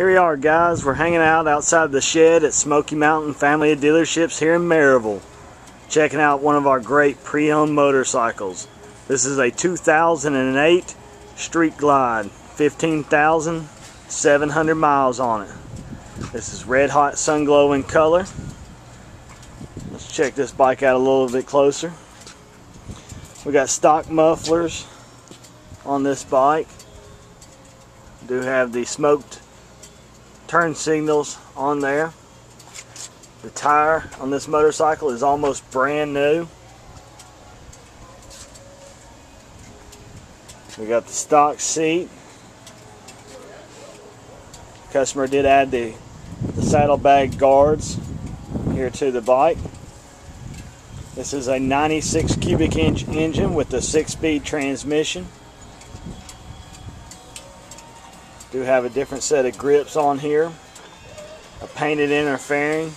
Here we are guys, we're hanging out outside the shed at Smoky Mountain Family of Dealerships here in Maryville. Checking out one of our great pre-owned motorcycles. This is a 2008 Street Glide, 15,700 miles on it. This is red hot Sunglo in color. Let's check this bike out a little bit closer. We got stock mufflers on this bike. Do have the smoked turn signals on there. The tire on this motorcycle is almost brand new. We got the stock seat. Customer did add the, the saddlebag guards here to the bike. This is a 96 cubic inch engine with a six speed transmission. Do have a different set of grips on here. A painted inner fairing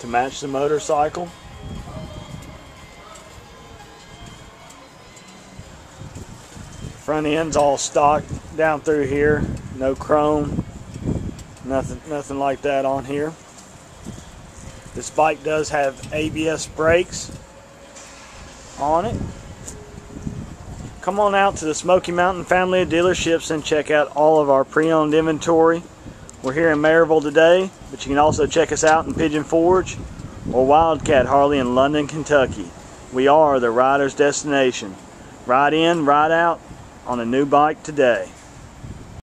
to match the motorcycle. Front end's all stock down through here. No chrome. Nothing nothing like that on here. This bike does have ABS brakes on it Come on out to the Smoky Mountain family of dealerships and check out all of our pre-owned inventory. We're here in Maryville today, but you can also check us out in Pigeon Forge or Wildcat Harley in London, Kentucky. We are the rider's destination. Ride in, ride out on a new bike today.